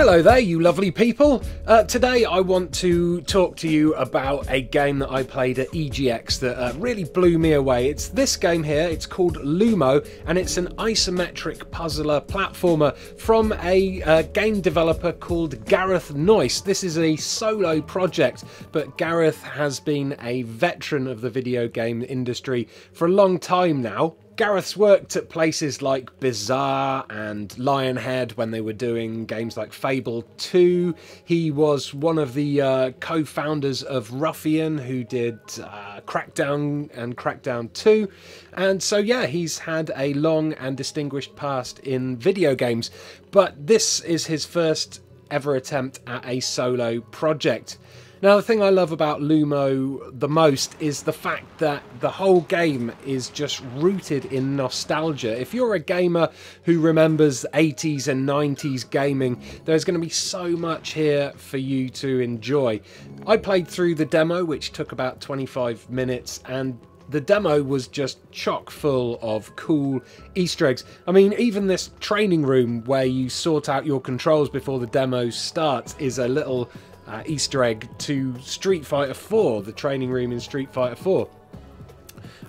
Hello there, you lovely people. Uh, today I want to talk to you about a game that I played at EGX that uh, really blew me away. It's this game here, it's called Lumo, and it's an isometric puzzler platformer from a uh, game developer called Gareth Noyce. This is a solo project, but Gareth has been a veteran of the video game industry for a long time now. Gareth's worked at places like Bizarre and Lionhead when they were doing games like Fable 2. He was one of the uh, co founders of Ruffian, who did uh, Crackdown and Crackdown 2. And so, yeah, he's had a long and distinguished past in video games. But this is his first ever attempt at a solo project. Now, the thing I love about Lumo the most is the fact that the whole game is just rooted in nostalgia. If you're a gamer who remembers 80s and 90s gaming, there's going to be so much here for you to enjoy. I played through the demo, which took about 25 minutes, and the demo was just chock full of cool Easter eggs. I mean, even this training room where you sort out your controls before the demo starts is a little uh, Easter egg to Street Fighter 4, the training room in Street Fighter 4.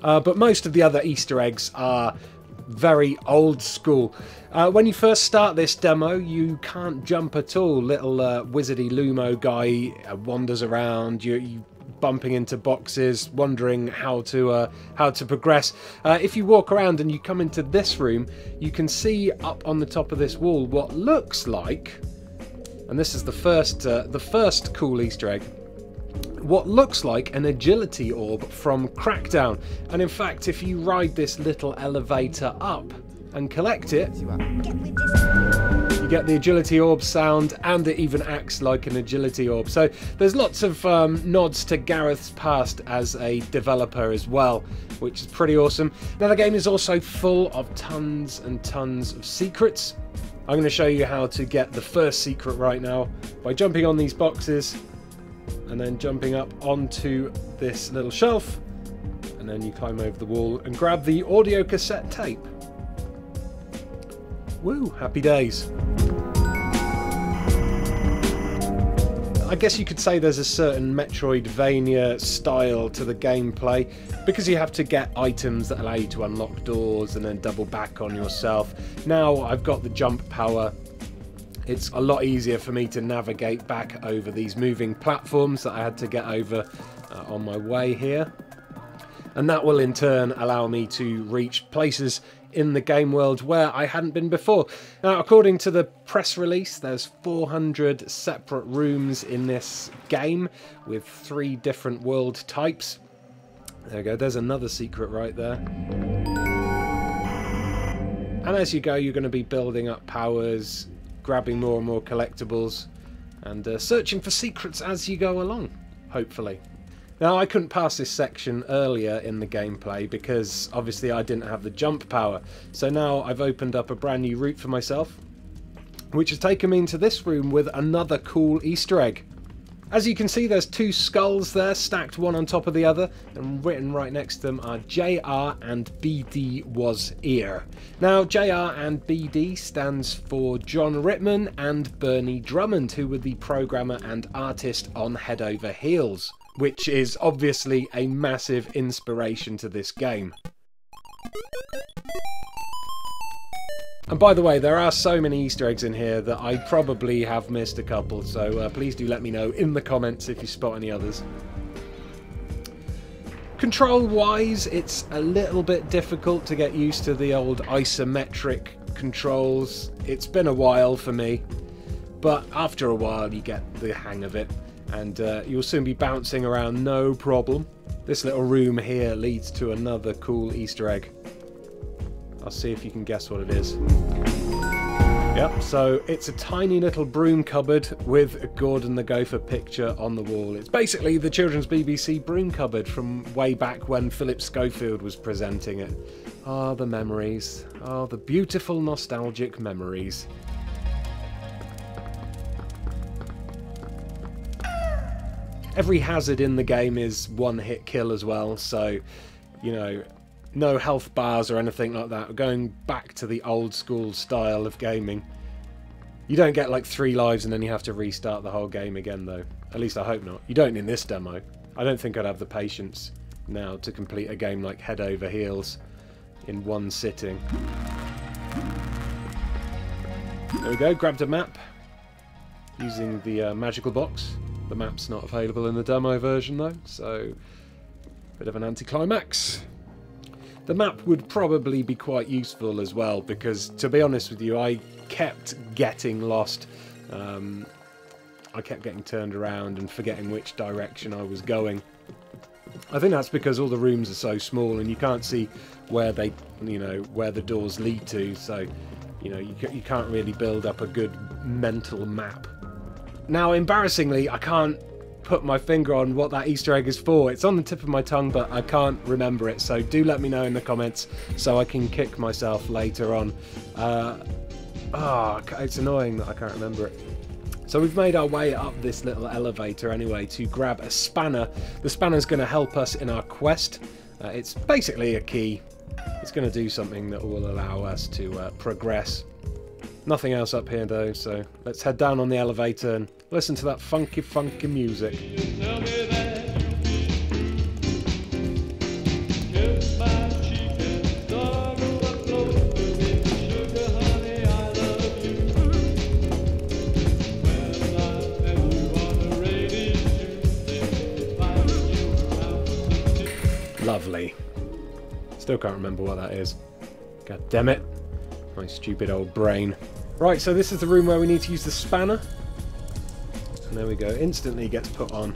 Uh, but most of the other Easter eggs are very old school. Uh, when you first start this demo, you can't jump at all. Little uh, wizardy Lumo guy uh, wanders around. You, you bumping into boxes, wondering how to uh, how to progress. Uh, if you walk around and you come into this room, you can see up on the top of this wall what looks like and this is the first uh, the first cool Easter egg. What looks like an agility orb from Crackdown, and in fact, if you ride this little elevator up and collect it, you get the agility orb sound, and it even acts like an agility orb. So there's lots of um, nods to Gareth's past as a developer as well, which is pretty awesome. Now the game is also full of tons and tons of secrets I'm going to show you how to get the first secret right now by jumping on these boxes and then jumping up onto this little shelf and then you climb over the wall and grab the audio cassette tape. Woo, happy days. I guess you could say there's a certain Metroidvania style to the gameplay because you have to get items that allow you to unlock doors and then double back on yourself. Now I've got the jump power it's a lot easier for me to navigate back over these moving platforms that I had to get over uh, on my way here. And that will in turn allow me to reach places in the game world where I hadn't been before. Now, according to the press release, there's 400 separate rooms in this game with three different world types. There we go, there's another secret right there. And as you go, you're going to be building up powers, grabbing more and more collectibles, and uh, searching for secrets as you go along, hopefully. Now I couldn't pass this section earlier in the gameplay because obviously I didn't have the jump power. So now I've opened up a brand new route for myself, which has taken me into this room with another cool Easter egg. As you can see there's two skulls there stacked one on top of the other and written right next to them are JR and BD was ear. Now JR and BD stands for Jon Ritman and Bernie Drummond who were the programmer and artist on Head Over Heels which is obviously a massive inspiration to this game. And by the way, there are so many Easter eggs in here that I probably have missed a couple, so uh, please do let me know in the comments if you spot any others. Control-wise, it's a little bit difficult to get used to the old isometric controls. It's been a while for me, but after a while you get the hang of it and uh, you'll soon be bouncing around no problem. This little room here leads to another cool Easter egg. I'll see if you can guess what it is. Yep, so it's a tiny little broom cupboard with Gordon the Gopher picture on the wall. It's basically the children's BBC broom cupboard from way back when Philip Schofield was presenting it. Ah, oh, the memories. Ah, oh, the beautiful nostalgic memories. Every hazard in the game is one hit kill as well, so, you know, no health bars or anything like that. We're going back to the old school style of gaming. You don't get like three lives and then you have to restart the whole game again, though. At least I hope not. You don't in this demo. I don't think I'd have the patience now to complete a game like Head Over Heels in one sitting. There we go, grabbed a map using the uh, magical box. The map's not available in the demo version though, so bit of an anticlimax. The map would probably be quite useful as well because, to be honest with you, I kept getting lost. Um, I kept getting turned around and forgetting which direction I was going. I think that's because all the rooms are so small and you can't see where they, you know, where the doors lead to. So, you know, you, you can't really build up a good mental map. Now, embarrassingly, I can't put my finger on what that Easter egg is for. It's on the tip of my tongue, but I can't remember it. So do let me know in the comments so I can kick myself later on. Uh, oh, it's annoying that I can't remember it. So we've made our way up this little elevator anyway to grab a spanner. The spanner's going to help us in our quest. Uh, it's basically a key. It's going to do something that will allow us to uh, progress. Nothing else up here though, so let's head down on the elevator and listen to that funky, funky music. Lovely. Still can't remember what that is. God damn it. My stupid old brain. Right, so this is the room where we need to use the spanner. And there we go. Instantly gets put on.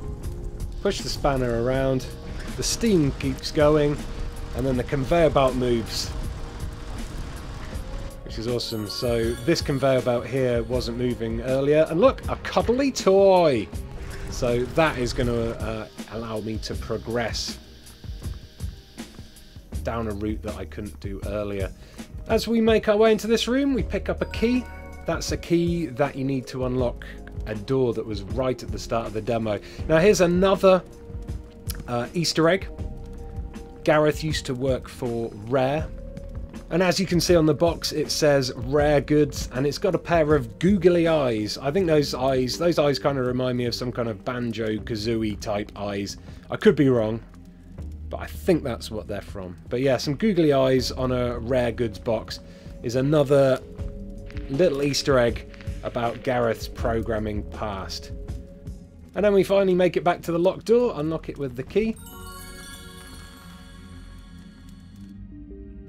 Push the spanner around. The steam keeps going. And then the conveyor belt moves. Which is awesome. So this conveyor belt here wasn't moving earlier. And look, a cuddly toy! So that is going to uh, allow me to progress down a route that I couldn't do earlier. As we make our way into this room, we pick up a key. That's a key that you need to unlock a door that was right at the start of the demo. Now here's another uh, Easter egg. Gareth used to work for Rare. And as you can see on the box, it says Rare Goods, and it's got a pair of googly eyes. I think those eyes, those eyes kind of remind me of some kind of Banjo-Kazooie type eyes. I could be wrong, but I think that's what they're from. But yeah, some googly eyes on a rare goods box is another little Easter egg about Gareth's programming past. And then we finally make it back to the locked door, unlock it with the key.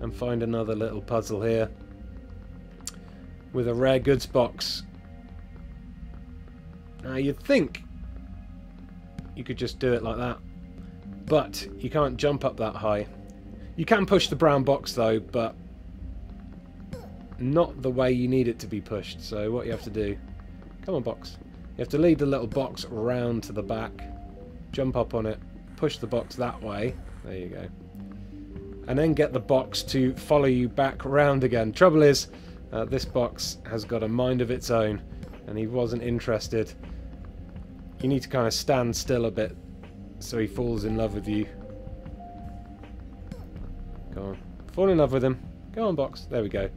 And find another little puzzle here. With a rare goods box. Now you'd think you could just do it like that. But you can't jump up that high. You can push the brown box though, but not the way you need it to be pushed. So what you have to do... Come on, box. You have to lead the little box round to the back, jump up on it, push the box that way. There you go. And then get the box to follow you back round again. Trouble is, uh, this box has got a mind of its own, and he wasn't interested. You need to kind of stand still a bit so he falls in love with you. Go on. Fall in love with him. Go on, box. There we go.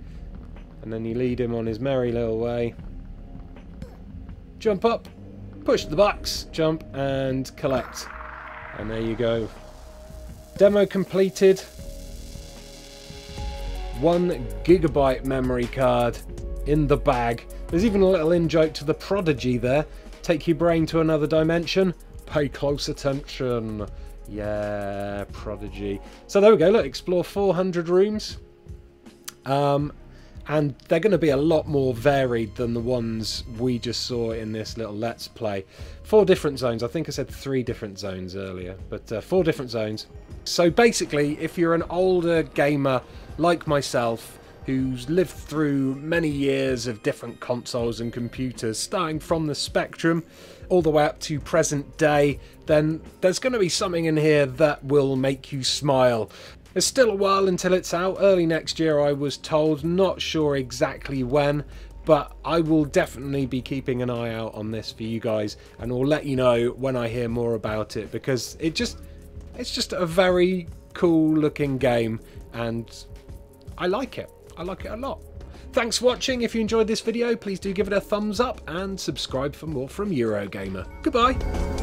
And then you lead him on his merry little way. Jump up. Push the box. Jump and collect. And there you go. Demo completed. One gigabyte memory card in the bag. There's even a little in joke to the prodigy there. Take your brain to another dimension pay close attention. Yeah, Prodigy. So there we go. Look, explore 400 rooms. Um, and they're going to be a lot more varied than the ones we just saw in this little Let's Play. Four different zones. I think I said three different zones earlier, but uh, four different zones. So basically, if you're an older gamer like myself, who's lived through many years of different consoles and computers, starting from the Spectrum all the way up to present day, then there's going to be something in here that will make you smile. There's still a while until it's out, early next year I was told, not sure exactly when, but I will definitely be keeping an eye out on this for you guys and I'll let you know when I hear more about it because it just it's just a very cool looking game and I like it. I like it a lot. Thanks for watching. If you enjoyed this video, please do give it a thumbs up and subscribe for more from Eurogamer. Goodbye.